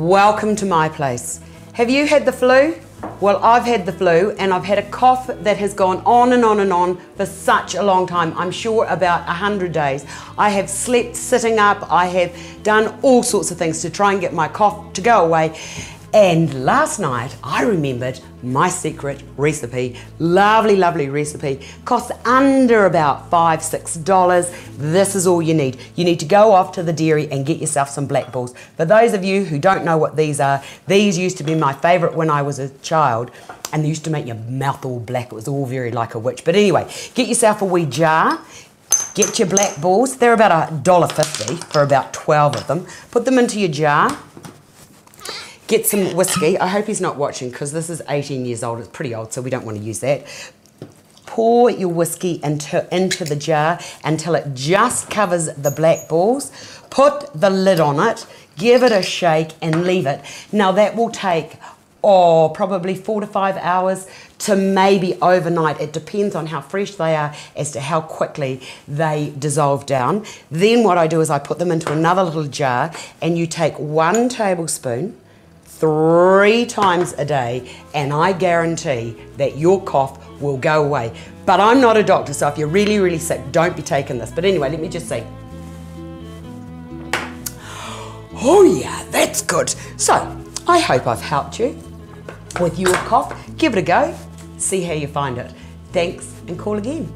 Welcome to my place. Have you had the flu? Well, I've had the flu and I've had a cough that has gone on and on and on for such a long time. I'm sure about 100 days. I have slept sitting up, I have done all sorts of things to try and get my cough to go away. And last night I remembered my secret recipe. Lovely, lovely recipe. Costs under about five, six dollars. This is all you need. You need to go off to the dairy and get yourself some black balls. For those of you who don't know what these are, these used to be my favorite when I was a child. And they used to make your mouth all black. It was all very like a witch. But anyway, get yourself a wee jar. Get your black balls. They're about a dollar fifty for about 12 of them. Put them into your jar Get some whiskey. I hope he's not watching because this is 18 years old. It's pretty old, so we don't want to use that. Pour your whiskey into, into the jar until it just covers the black balls. Put the lid on it, give it a shake, and leave it. Now, that will take oh, probably four to five hours to maybe overnight. It depends on how fresh they are as to how quickly they dissolve down. Then what I do is I put them into another little jar and you take one tablespoon three times a day, and I guarantee that your cough will go away. But I'm not a doctor, so if you're really, really sick, don't be taking this. But anyway, let me just say. Oh, yeah, that's good. So, I hope I've helped you with your cough. Give it a go, see how you find it. Thanks, and call again.